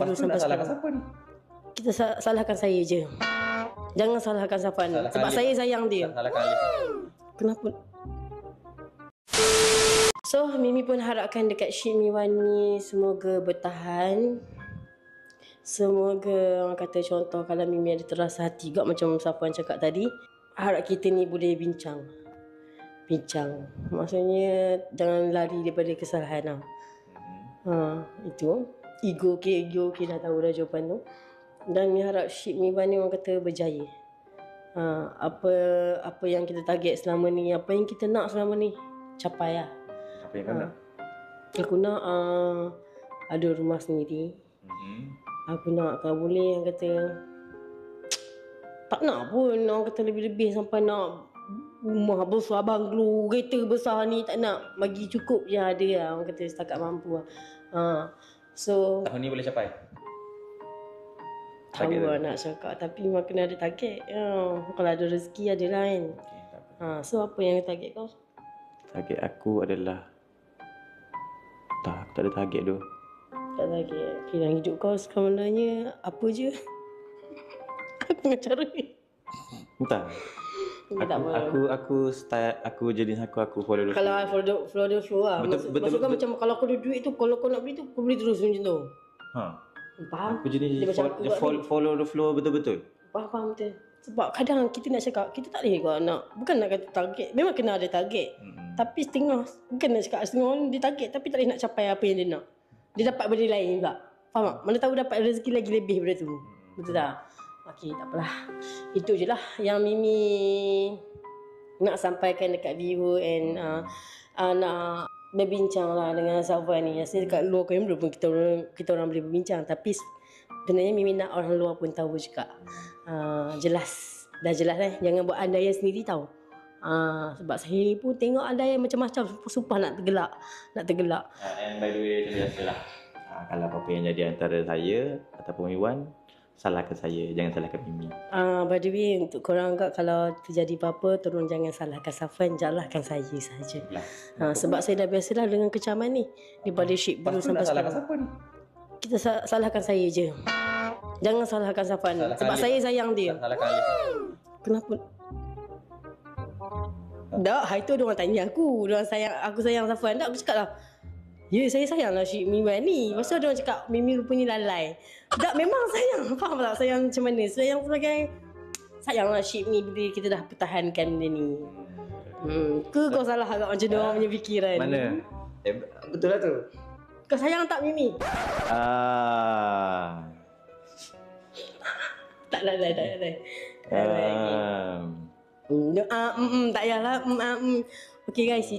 Lepas tu nak salahkan siapa ni? Kita sa- salahkan saya je. Jangan salahkan Safan. Salahkan Sebab Alif. saya sayang dia. Salahkan Alif. Kenapa? So, Mimi pun harapkan dekat Syed Miwan ni semoga bertahan. Semoga orang kata contoh kalau Mimi ada terasa hati juga macam Safwan cakap tadi. Harap kita ni boleh bincang. Bincang. Maksudnya jangan lari daripada kesalahan lah. Ha, itu. Ego ke ego ke dah tahu dah jawapan tu. Dan Mimi harap Miwan ni orang kata berjaya. Ha, apa apa yang kita target selama ni, apa yang kita nak selama ni capai lah. Apa yang kau nak? Aku nak uh, ada rumah sendiri. Mhm. Aku nak kalau boleh yang kata tak nak pun orang kata lebih-lebih sampai nak rumah besar banglo, kereta besar ni tak nak bagi cukup je ada lah orang kata setakat mampu lah. Ha. So Tahun ni boleh capai? tahu Target lah nak cakap tapi memang kena ada target. Ha. Kalau ada rezeki ada kan. Okay. Ha. So apa yang target kau? Target aku adalah Tak, aku tak ada target tu Tak target. Okay, dalam hidup kau sebenarnya apa je? Aku nak cara ni. Entah Tak Aku, aku, aku start, aku jadi aku, aku follow dulu Kalau follow the, follow the flow lah. Betul- Maksud, betul- betul. macam kalau kau ada duit tu, kalau kau nak beli tu, kau beli terus macam tu. ha. Faham? Aku jadi Dia macam fol- aku dia buat fol- follow the flow betul-betul Faham, faham betul. Sebab kadang kita nak cakap, kita tak boleh kau nak, bukan nak kata target. Memang kena ada target. Mm-mm. Tapi setengah, bukan nak cakap setengah orang dia target tapi tak boleh nak capai apa yang dia nak. Dia dapat benda lain juga. Faham tak? Mana tahu dapat rezeki lagi lebih daripada tu. Betul tak? Okey, tak apalah. Itu je lah yang Mimi nak sampaikan dekat viewer and uh, uh, nak berbincang lah dengan Safwan ni. Rasanya dekat luar kamera pun kita orang, kita orang boleh berbincang. Tapi sebenarnya Mimi nak orang luar pun tahu juga. Uh, jelas. Dah jelas eh. Jangan buat andaian sendiri tahu. Uh, sebab saya pun tengok andaian macam-macam. Sumpah nak tergelak. Nak tergelak. uh, And by the way, biasa lah uh, Kalau apa-apa yang jadi antara saya Ataupun Iwan Salahkan saya, jangan salahkan Mimi Uh, by the way, untuk korang kat kalau terjadi apa-apa, tolong jangan salahkan Safan, salahkan saya saja. Lah. Ha, sebab saya dah biasa dah dengan kecaman ni. Daripada ship Lepas dulu tu sampai nak salahkan sekarang. siapa ni? Kita sa- salahkan saya je. Jangan salahkan Safan. Salahkan sebab Alif. saya sayang dia. Salahkan Alif Kenapa? Tak, hari tu diorang tanya aku. Diorang sayang, aku sayang Safan. Tak, aku cakap lah. Ya, saya sayang lah Syed Miwan ni. Lepas tu diorang cakap, Mimi rupanya lalai. Tak, memang sayang. Faham tak sayang macam mana? Sayang sebagai... Sayang lah Syed ni bila kita dah pertahankan dia ni. Hmm. Ke kau salah agak macam diorang punya fikiran? Mana? Eh, betul lah tu Kau sayang tak Mimi? Ah, Tak, tak, tak, tak. tak. um, Hmm, ah, mm, mm, tak payahlah. Mm, ah, mm. Okay guys,